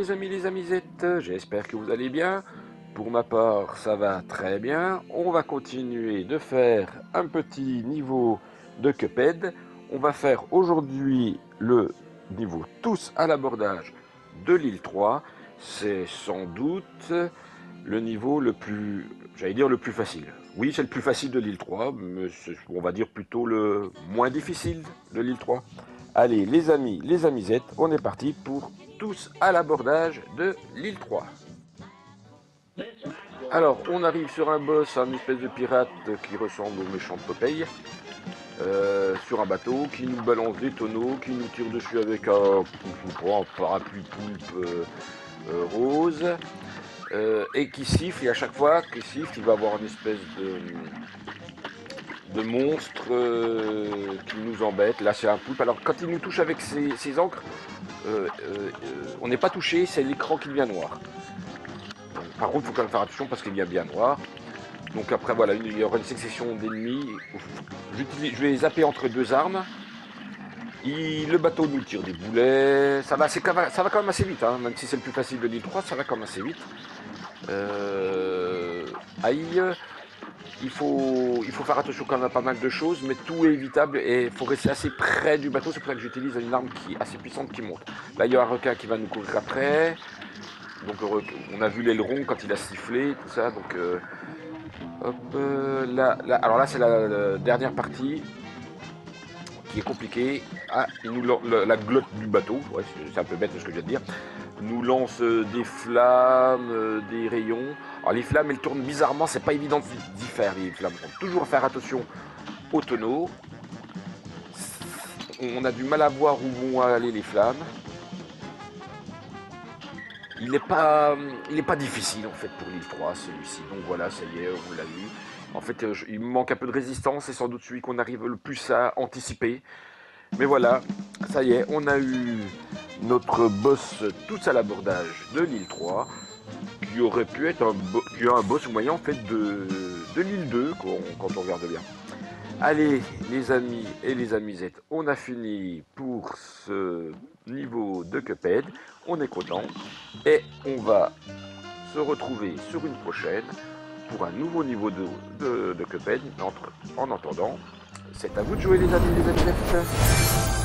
les amis, les amisettes, j'espère que vous allez bien. Pour ma part, ça va très bien. On va continuer de faire un petit niveau de Cuphead. On va faire aujourd'hui le niveau tous à l'abordage de l'île 3. C'est sans doute le niveau le plus, j'allais dire le plus facile. Oui, c'est le plus facile de l'île 3, mais on va dire plutôt le moins difficile de l'île 3. Allez, les amis, les amisettes, on est parti pour tous à l'abordage de l'île 3. Alors, on arrive sur un boss, un espèce de pirate qui ressemble au méchant de Popeye, euh, sur un bateau, qui nous balance des tonneaux, qui nous tire dessus avec un, parapluie poulpe euh, euh, rose, et qui siffle, et à chaque fois qu'il siffle, il va avoir une espèce de de monstres euh, qui nous embêtent. Là, c'est un poulpe. Alors, quand il nous touche avec ses, encres, euh, euh, on n'est pas touché, c'est l'écran qui devient noir. Par contre, il faut quand même faire attention parce qu'il a bien noir. Donc après, voilà, il y aura une succession d'ennemis. Je vais zapper entre deux armes. le bateau nous tire des boulets. Ça va, quand même assez vite, hein. même si c'est le plus facile de l'île 3, ça va quand même assez vite. Aïe il faut, il faut faire attention quand même à pas mal de choses, mais tout est évitable et il faut rester assez près du bateau. C'est pour ça que j'utilise une arme qui est assez puissante qui monte. Là, il y a un requin qui va nous courir après. Donc, on a vu l'aileron quand il a sifflé, tout ça. Donc, euh, hop, euh, là, alors là, c'est la, dernière partie qui est compliquée. Ah, la, glotte du bateau, c'est un peu bête ce que je viens de dire, nous lance des flammes, des rayons. Alors les flammes, elles tournent bizarrement, c'est pas évident d'y faire les flammes. toujours faire attention aux tonneaux. On a du mal à voir où vont aller les flammes. Il n'est pas, il pas difficile en fait pour l'île 3 celui-ci. Donc voilà, ça y est, on l'a vu. En fait, euh, il manque un peu de résistance, c'est sans doute celui qu'on arrive le plus à anticiper. Mais voilà, ça y est, on a eu notre boss tous à l'abordage de l'île 3 qui aurait pu être un, un boss moyen en fait de, l'île 2 quand, on regarde bien. Allez les amis et les amisettes, on a fini pour ce niveau de Cuphead. On est content et on va se retrouver sur une prochaine pour un nouveau niveau de, Cuphead. en attendant, c'est à vous de jouer les amis et les amisettes.